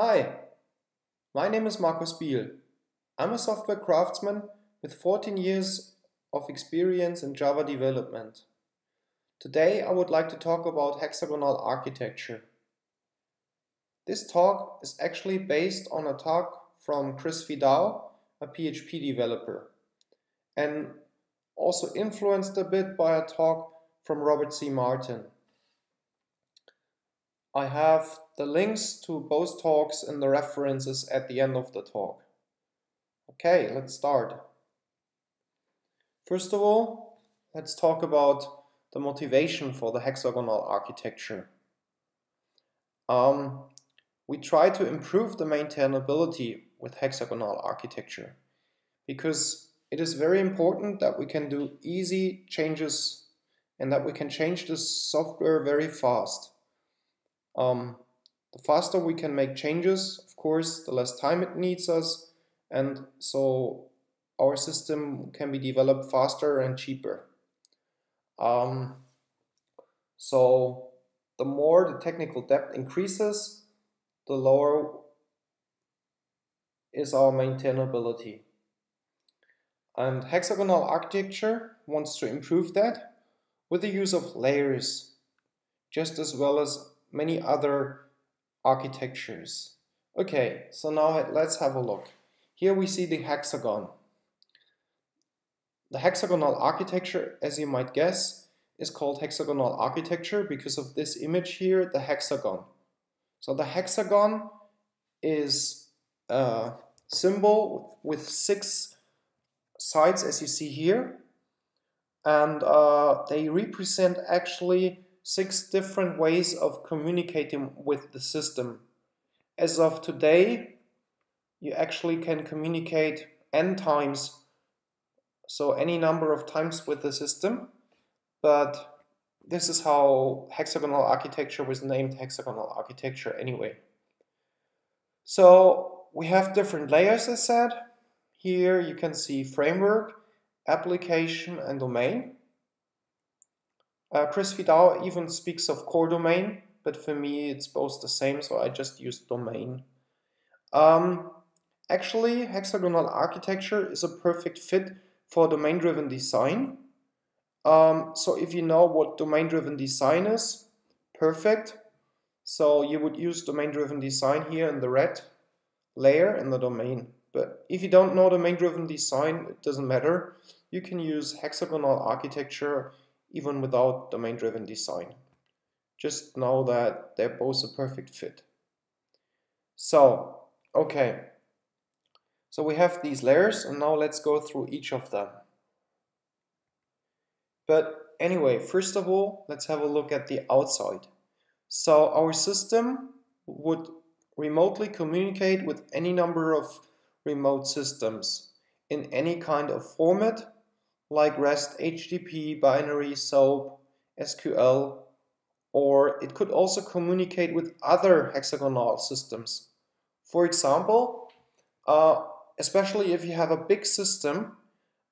Hi, my name is Markus Biel. I'm a software craftsman with 14 years of experience in Java development. Today I would like to talk about hexagonal architecture. This talk is actually based on a talk from Chris Fidao, a PHP developer, and also influenced a bit by a talk from Robert C. Martin. I have the links to both talks in the references at the end of the talk. Okay, let's start. First of all, let's talk about the motivation for the hexagonal architecture. Um, we try to improve the maintainability with hexagonal architecture because it is very important that we can do easy changes and that we can change the software very fast. Um, the faster we can make changes, of course, the less time it needs us, and so our system can be developed faster and cheaper. Um, so the more the technical debt increases, the lower is our maintainability. And hexagonal architecture wants to improve that with the use of layers, just as well as many other architectures. Okay, so now let's have a look. Here we see the hexagon. The hexagonal architecture, as you might guess, is called hexagonal architecture because of this image here, the hexagon. So the hexagon is a symbol with six sides as you see here and uh, they represent actually six different ways of communicating with the system. As of today, you actually can communicate n times, so any number of times with the system, but this is how hexagonal architecture was named hexagonal architecture anyway. So we have different layers as said. Here you can see framework, application and domain. Uh, Chris Fidao even speaks of core domain, but for me it's both the same, so I just use domain. Um, actually, hexagonal architecture is a perfect fit for domain-driven design. Um, so if you know what domain-driven design is, perfect. So you would use domain-driven design here in the red layer in the domain. But if you don't know domain-driven design, it doesn't matter. You can use hexagonal architecture even without domain-driven design. Just know that they're both a perfect fit. So, okay. So we have these layers and now let's go through each of them. But anyway, first of all, let's have a look at the outside. So our system would remotely communicate with any number of remote systems in any kind of format like REST, HTTP, binary, SOAP, SQL, or it could also communicate with other hexagonal systems. For example, uh, especially if you have a big system,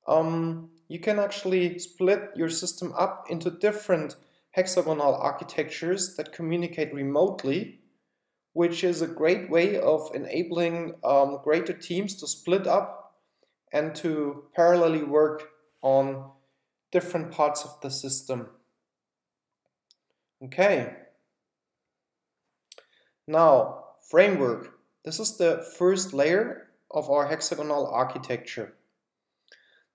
um, you can actually split your system up into different hexagonal architectures that communicate remotely, which is a great way of enabling um, greater teams to split up and to parallelly work on different parts of the system. Okay. Now, framework. This is the first layer of our hexagonal architecture.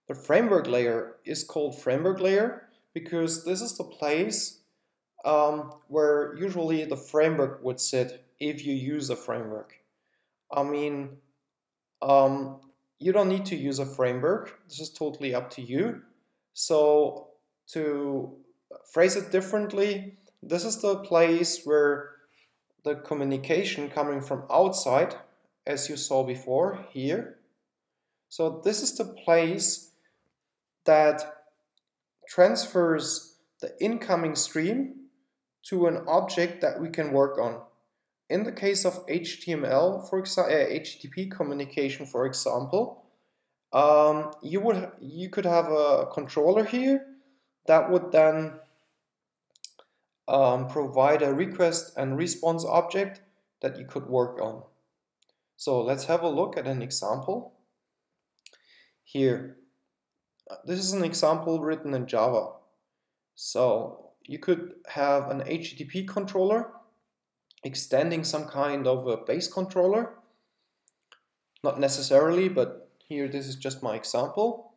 The framework layer is called framework layer because this is the place um, where usually the framework would sit if you use a framework. I mean, um, you don't need to use a framework. This is totally up to you. So to phrase it differently, this is the place where the communication coming from outside, as you saw before here. So this is the place that transfers the incoming stream to an object that we can work on. In the case of HTML, for example, uh, HTTP communication, for example, um, you would you could have a controller here that would then um, provide a request and response object that you could work on. So let's have a look at an example. Here, this is an example written in Java. So you could have an HTTP controller extending some kind of a base controller. Not necessarily, but here this is just my example.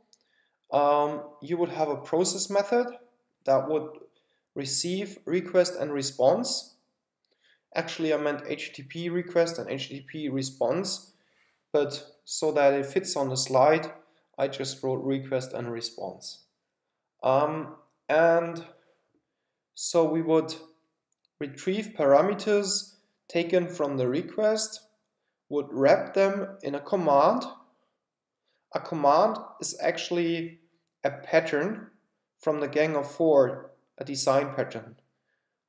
Um, you would have a process method that would receive request and response. Actually, I meant HTTP request and HTTP response, but so that it fits on the slide, I just wrote request and response. Um, and so we would retrieve parameters taken from the request, would wrap them in a command. A command is actually a pattern from the Gang of Four, a design pattern.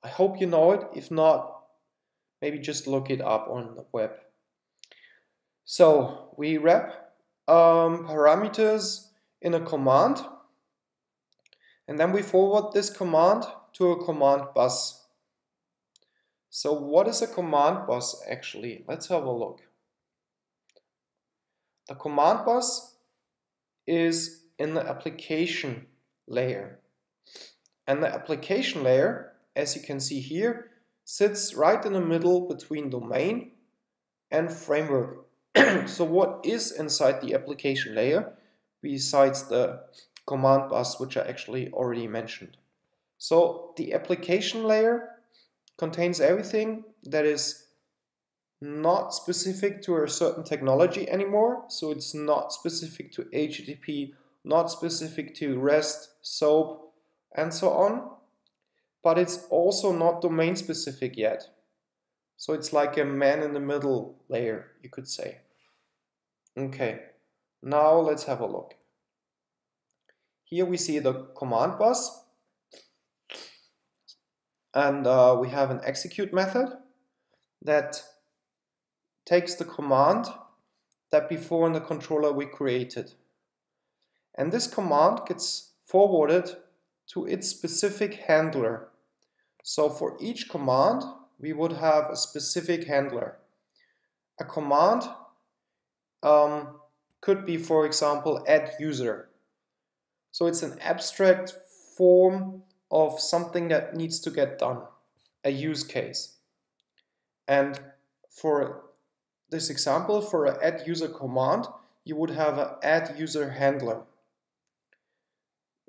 I hope you know it. If not, maybe just look it up on the web. So we wrap um, parameters in a command and then we forward this command to a command bus. So what is a command bus actually? Let's have a look. The command bus is in the application layer. And the application layer, as you can see here, sits right in the middle between domain and framework. so what is inside the application layer besides the command bus, which I actually already mentioned? So the application layer contains everything that is not specific to a certain technology anymore. So it's not specific to HTTP, not specific to REST, SOAP, and so on. But it's also not domain specific yet. So it's like a man in the middle layer, you could say. Okay, now let's have a look. Here we see the command bus and uh, we have an execute method that takes the command that before in the controller we created. And this command gets forwarded to its specific handler. So for each command, we would have a specific handler. A command um, could be, for example, add user. So it's an abstract form of something that needs to get done, a use case. And for this example, for an add user command, you would have an add user handler.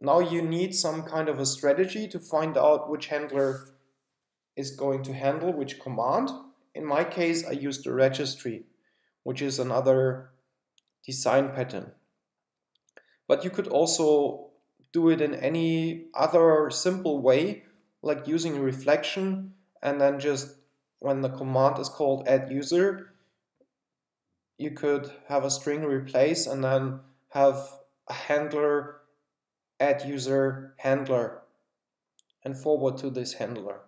Now you need some kind of a strategy to find out which handler is going to handle which command. In my case, I used the registry, which is another design pattern. But you could also do it in any other simple way, like using reflection and then just when the command is called add user, you could have a string replace and then have a handler add user handler and forward to this handler.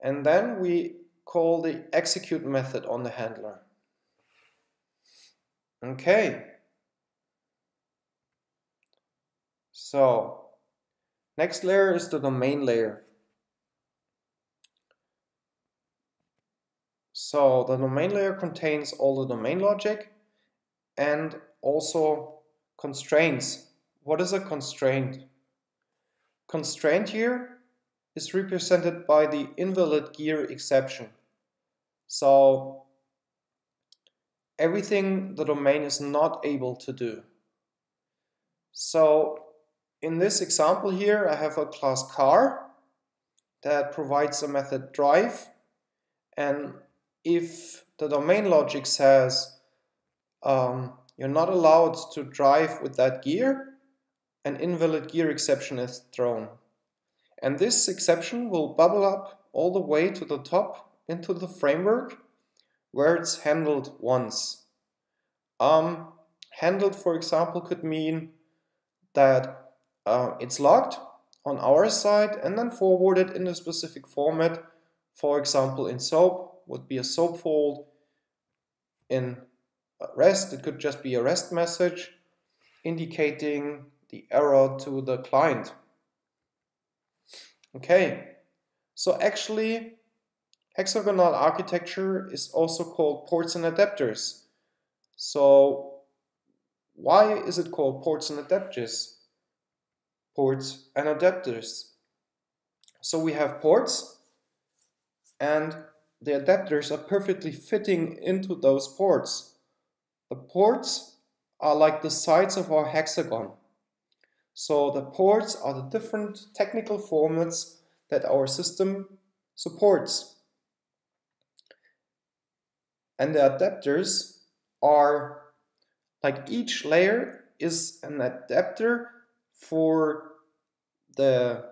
And then we call the execute method on the handler. Okay. So next layer is the domain layer. So the domain layer contains all the domain logic and also constraints. What is a constraint? Constraint here is represented by the invalid gear exception. So everything the domain is not able to do. So in this example here, I have a class car that provides a method drive. And if the domain logic says um, you're not allowed to drive with that gear, an invalid gear exception is thrown. And this exception will bubble up all the way to the top into the framework where it's handled once. Um, handled, for example, could mean that uh, it's logged on our side and then forwarded in a specific format. For example, in SOAP would be a SOAP fault. In REST, it could just be a REST message indicating the error to the client. Okay, so actually hexagonal architecture is also called ports and adapters So why is it called ports and adapters? Ports and adapters. So we have ports and the adapters are perfectly fitting into those ports. The ports are like the sides of our hexagon. So the ports are the different technical formats that our system supports. And the adapters are like each layer is an adapter for the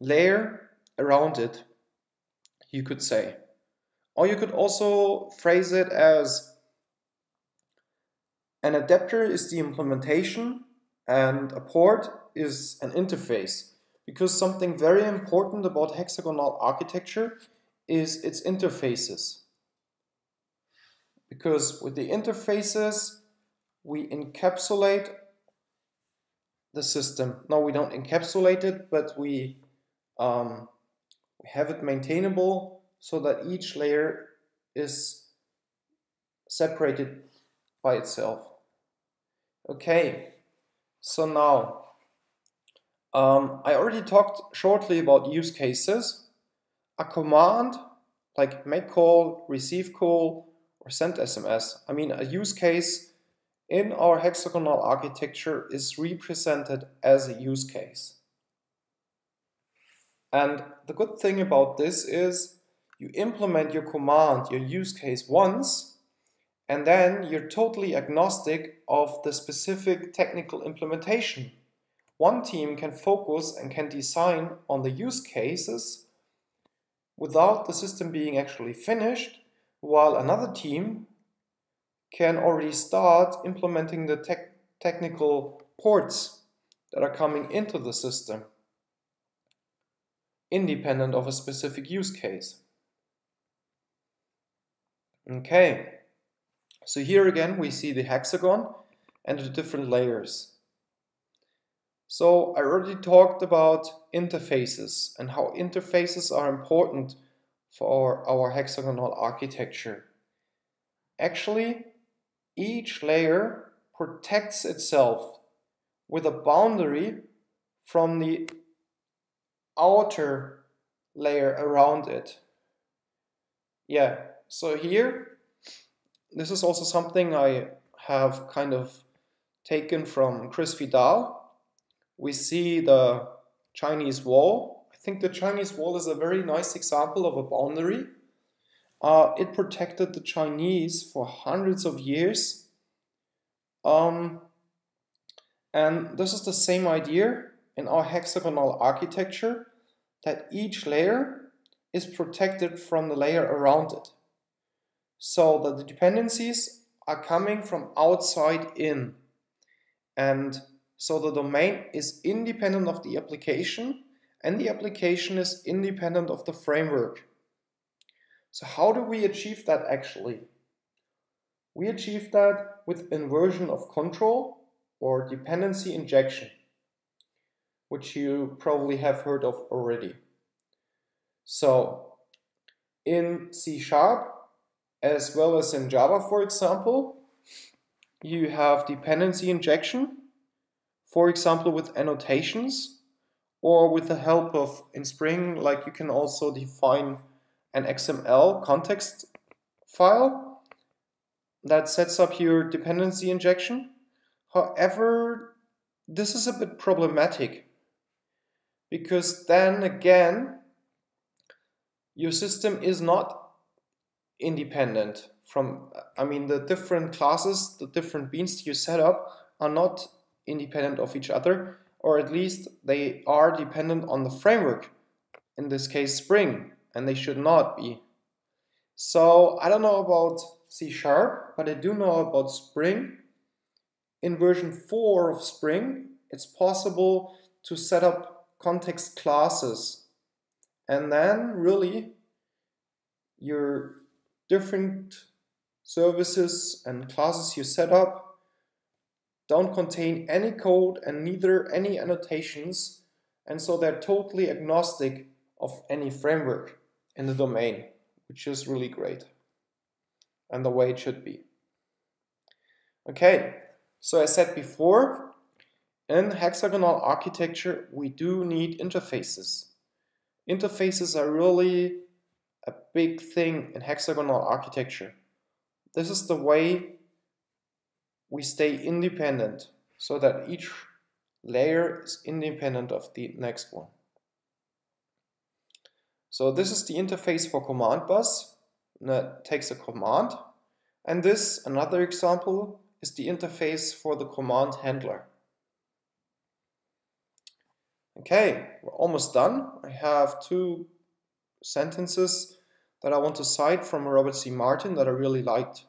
layer around it, you could say. Or you could also phrase it as an adapter is the implementation and a port is an interface. Because something very important about hexagonal architecture is its interfaces. Because with the interfaces, we encapsulate the system. No, we don't encapsulate it, but we, um, have it maintainable so that each layer is separated by itself. Okay, so now um, I already talked shortly about use cases. A command like make call, receive call, or send SMS. I mean, a use case in our hexagonal architecture is represented as a use case. And the good thing about this is you implement your command, your use case once, and then you're totally agnostic of the specific technical implementation. One team can focus and can design on the use cases without the system being actually finished, while another team can already start implementing the te technical ports that are coming into the system, independent of a specific use case. Okay. So here again we see the hexagon and the different layers. So I already talked about interfaces and how interfaces are important for our hexagonal architecture. Actually, each layer protects itself with a boundary from the outer layer around it. Yeah, so here this is also something I have kind of taken from Chris Fidao. We see the Chinese wall. I think the Chinese wall is a very nice example of a boundary. Uh, it protected the Chinese for hundreds of years. Um, and this is the same idea in our hexagonal architecture that each layer is protected from the layer around it. So that the dependencies are coming from outside in. And so the domain is independent of the application and the application is independent of the framework. So how do we achieve that actually? We achieve that with inversion of control or dependency injection, which you probably have heard of already. So in C Sharp, as well as in Java, for example, you have dependency injection, for example, with annotations, or with the help of, in Spring, like you can also define an XML context file that sets up your dependency injection. However, this is a bit problematic because then again, your system is not independent from, I mean, the different classes, the different beans you set up are not independent of each other, or at least they are dependent on the framework, in this case Spring, and they should not be. So I don't know about C Sharp, but I do know about Spring. In version 4 of Spring, it's possible to set up context classes. And then really your different services and classes you set up don't contain any code and neither any annotations and so they're totally agnostic of any framework in the domain which is really great and the way it should be. Okay, so I said before, in hexagonal architecture, we do need interfaces. Interfaces are really a big thing in hexagonal architecture. This is the way we stay independent so that each layer is independent of the next one. So this is the interface for command bus that takes a command and this, another example, is the interface for the command handler. Okay, we're almost done. I have two sentences that I want to cite from Robert C. Martin that I really liked.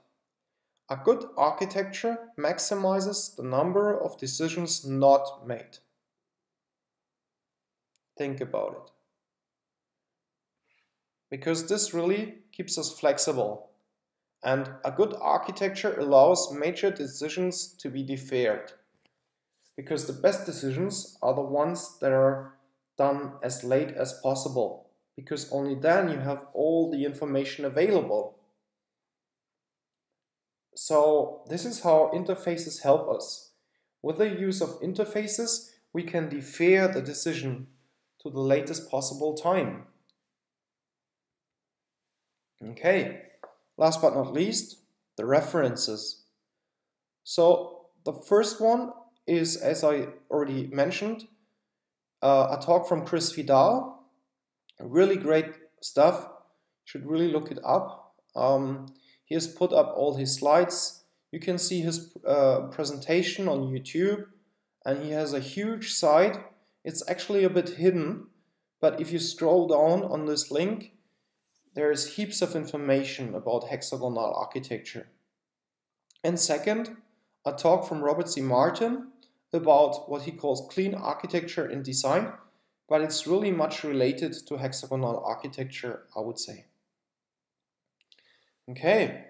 A good architecture maximizes the number of decisions not made. Think about it. Because this really keeps us flexible and a good architecture allows major decisions to be deferred. Because the best decisions are the ones that are done as late as possible. Because only then you have all the information available. So this is how interfaces help us. With the use of interfaces, we can defer the decision to the latest possible time. Okay, Last but not least, the references. So the first one is, as I already mentioned, uh, a talk from Chris Fidao. Really great stuff. Should really look it up. Um, he has put up all his slides. You can see his uh, presentation on YouTube, and he has a huge site. It's actually a bit hidden, but if you scroll down on this link, there is heaps of information about hexagonal architecture. And second, a talk from Robert C. Martin about what he calls clean architecture and design, but it's really much related to hexagonal architecture, I would say. Okay.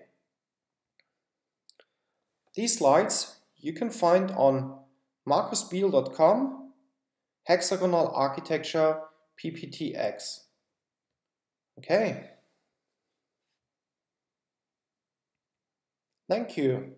These slides you can find on markusbiel.com, hexagonal architecture PPTX. Okay. Thank you.